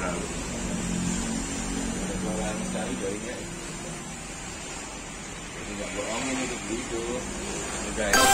Nah, Ada suara sekali jadinya. Jadi nggak bohongin itu begitu. Udah.